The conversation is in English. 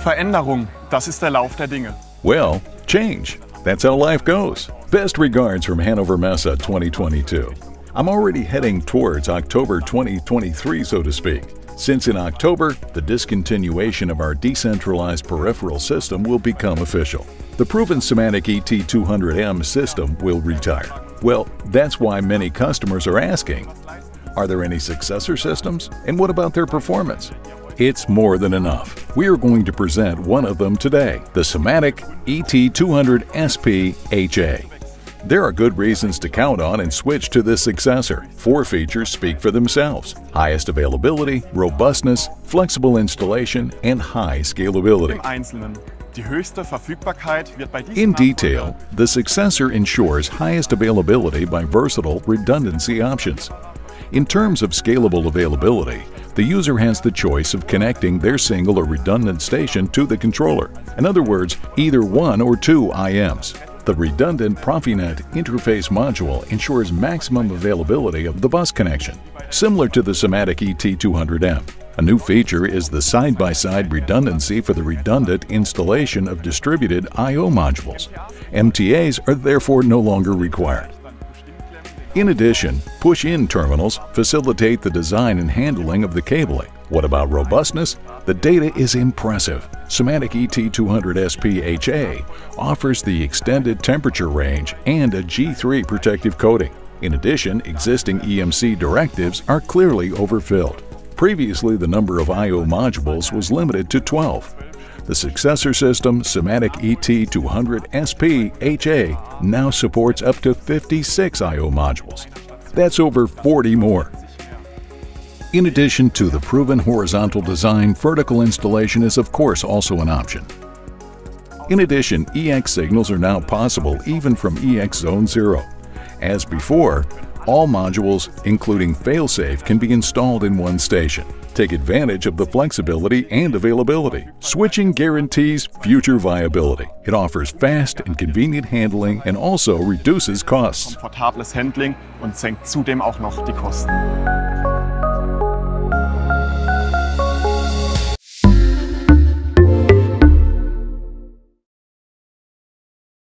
Veränderung, das ist der Lauf der Dinge. Well, change. That's how life goes. Best regards from Hanover Messe 2022. I'm already heading towards October 2023, so to speak. Since in October, the discontinuation of our decentralized peripheral system will become official. The proven Simatic ET200M system will retire. Well, that's why many customers are asking, are there any successor systems? And what about their performance? It's more than enough. We are going to present one of them today, the Simatic ET200SP-HA. There are good reasons to count on and switch to this successor. Four features speak for themselves. Highest availability, robustness, flexible installation, and high scalability. Im Einzelnen. Die höchste Verfügbarkeit wird bei diesem In detail, the successor ensures highest availability by versatile redundancy options. In terms of scalable availability, the user has the choice of connecting their single or redundant station to the controller. In other words, either one or two IMs. The redundant Profinet interface module ensures maximum availability of the bus connection, similar to the Simatic E ET200M. A new feature is the side-by-side redundancy for the redundant installation of distributed I/O modules. MTAs are therefore no longer required. In addition, push-in terminals facilitate the design and handling of the cabling. What about robustness? The data is impressive. Simatic E ET200SP-HA offers the extended temperature range and a G3 protective coating. In addition, existing EMC directives are clearly overfilled. Previously, the number of I/O modules was limited to 12. The successor system, Simatic E ET200SP-HA, now supports up to 56 I/O modules. That's over 40 more. In addition to the proven horizontal design, vertical installation is of course also an option. In addition, EX signals are now possible even from EX Zone 0. As before, all modules, including failsafe, can be installed in one station. Take advantage of the flexibility and availability. Switching guarantees future viability. It offers fast and convenient handling and also reduces costs. komfortables Handling und senkt zudem auch noch die Kosten.